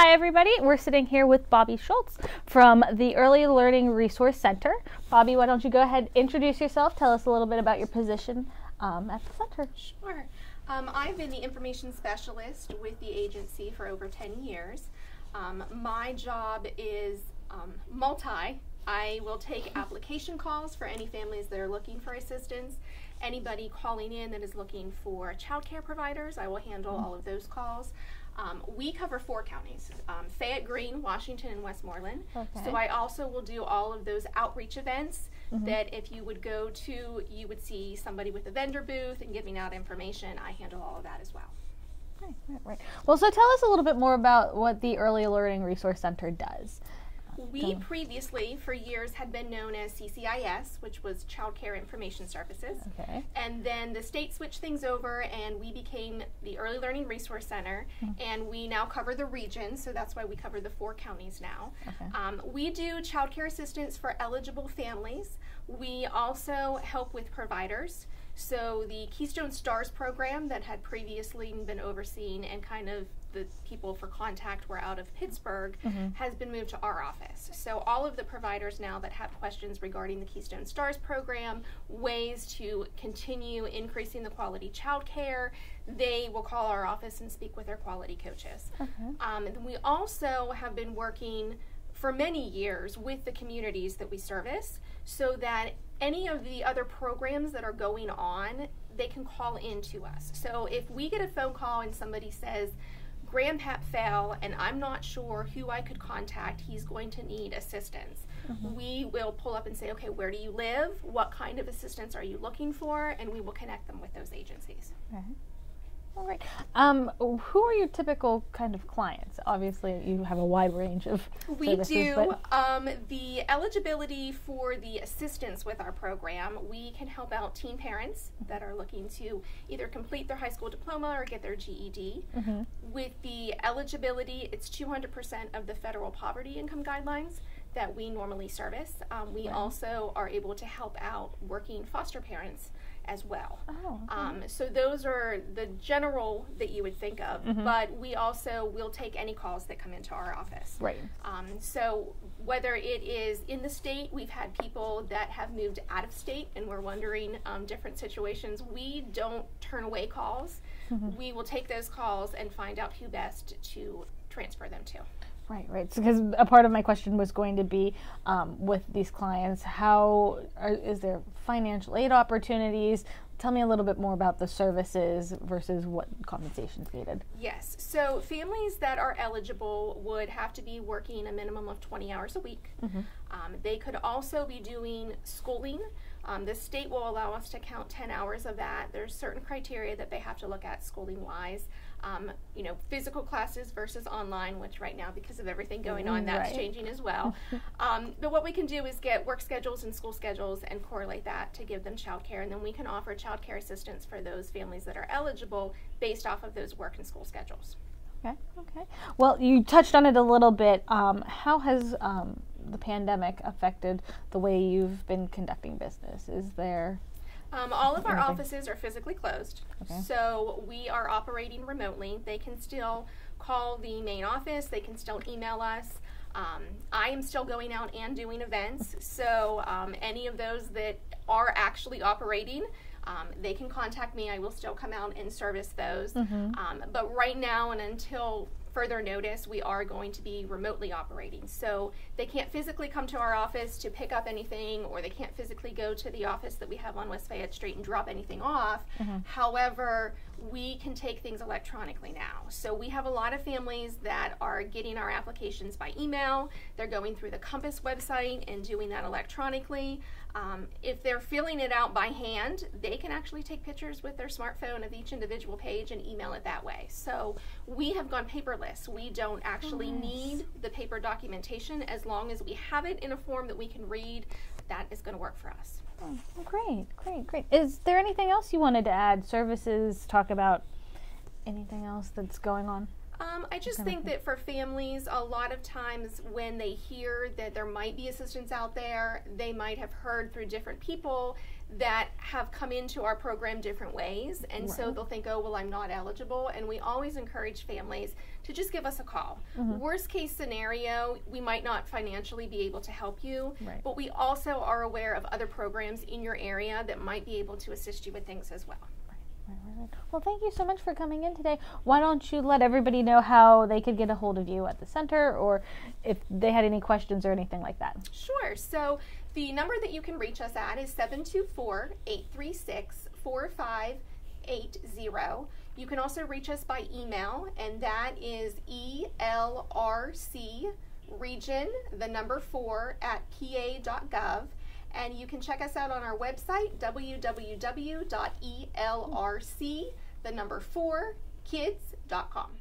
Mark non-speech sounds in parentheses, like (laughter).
Hi, everybody. We're sitting here with Bobby Schultz from the Early Learning Resource Center. Bobby, why don't you go ahead, introduce yourself, tell us a little bit about your position um, at the center. Sure. Um, I've been the information specialist with the agency for over 10 years. Um, my job is um, multi. I will take (laughs) application calls for any families that are looking for assistance. Anybody calling in that is looking for child care providers, I will handle all of those calls. Um, we cover four counties um, Fayette Greene, Washington, and Westmoreland. Okay. So I also will do all of those outreach events that if you would go to, you would see somebody with a vendor booth and giving out information. I handle all of that as well. Right, right, right. Well, so tell us a little bit more about what the Early Learning Resource Center does. We previously, for years, had been known as CCIS, which was Child Care Information Services. Okay. And then the state switched things over, and we became the Early Learning Resource Center. And we now cover the region, so that's why we cover the four counties now. Okay. Um, we do child care assistance for eligible families. We also help with providers. So the Keystone Stars program that had previously been overseen and kind of the people for contact were out of Pittsburgh has been moved to our office. So all of the providers now that have questions regarding the Keystone Stars program, ways to continue increasing the quality child care, they will call our office and speak with their quality coaches. Um, and we also have been working for many years with the communities that we service so that any of the other programs that are going on, they can call in to us. So if we get a phone call and somebody says, Grandpap fell and I'm not sure who I could contact, he's going to need assistance. Mm-hmm. We will pull up and say, okay, where do you live? What kind of assistance are you looking for? And we will connect them with those agencies. All right. Um, who are your typical kind of clients? Obviously, you have a wide range of We services, do. Um, the eligibility for the assistance with our program, we can help out teen parents that are looking to either complete their high school diploma or get their GED. Mm-hmm. With the eligibility, it's 200% of the federal poverty income guidelines that we normally service. Um, we also are able to help out working foster parents as well. Oh, okay. Um, so those are the general that you would think of, Mm-hmm. but we also will take any calls that come into our office. right. Um, so whether it is in the state, we've had people that have moved out of state and we're wondering um, different situations. We don't turn away calls. We will take those calls and find out who best to transfer them to. Right, right. Because a part of my question was going to be um, with these clients, how are, is there financial aid opportunities? Tell me a little bit more about the services versus what compensation is needed. Yes. So families that are eligible would have to be working a minimum of 20 hours a week. Um, they could also be doing schooling. Um, the state will allow us to count 10 hours of that. There's certain criteria that they have to look at schooling wise. Um, you know, physical classes versus online, which right now, because of everything going on, that's Right. changing as well. (laughs) um, but what we can do is get work schedules and school schedules and correlate that to give them childcare, and then we can offer childcare assistance for those families that are eligible based off of those work and school schedules. Okay, okay. Well, you touched on it a little bit. Um, how has um, the pandemic affected the way you've been conducting business? Is there Um, all of our offices are physically closed, Okay. so we are operating remotely. They can still call the main office, they can still email us. Um, I am still going out and doing events, so um, any of those that are actually operating, um, they can contact me. I will still come out and service those. Um, but right now, and until further notice, we are going to be remotely operating. So they can't physically come to our office to pick up anything, or they can't physically go to the office that we have on West Fayette Street and drop anything off. Mm-hmm. However, we can take things electronically now. So we have a lot of families that are getting our applications by email. They're going through the Compass website and doing that electronically. Um, if they're filling it out by hand, they can actually take pictures with their smartphone of each individual page and email it that way. So we have gone paperless. We don't actually need the paper documentation as long as we have it in a form that we can read. That is going to work for us. Oh, great, great, great. Is there anything else you wanted to add? Services, talk about anything else that's going on? Um, I just think that for families, a lot of times when they hear that there might be assistance out there, they might have heard through different people that have come into our program different ways. And so they'll think, oh, well, I'm not eligible. And we always encourage families to just give us a call. Mm-hmm. Worst case scenario, we might not financially be able to help you, Right. but we also are aware of other programs in your area that might be able to assist you with things as well. Well, thank you so much for coming in today. Why don't you let everybody know how they could get a hold of you at the center or if they had any questions or anything like that? Sure. So the number that you can reach us at is 724 836 4580. You can also reach us by email, and that is ELRC region, the number four, at pa.gov. And you can check us out on our website, www.elrc, the number four, kids.com.